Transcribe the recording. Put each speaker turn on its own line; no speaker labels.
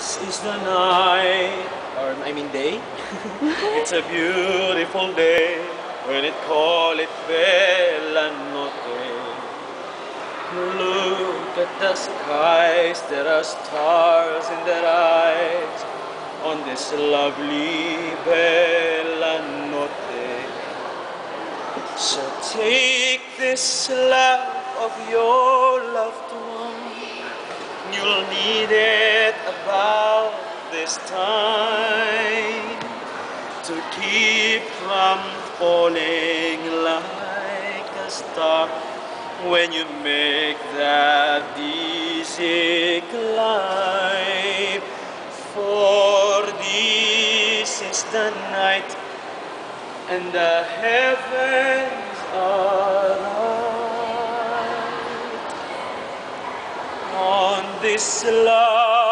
This is the night, or I mean day. it's a beautiful day when it call it bella notte. Look at the skies, there are stars in their eyes on this lovely bella notte. So take this love of your loved one. You'll need this time to keep from falling like a star when you make that easy climb. For this is the night and the heavens are light on this love.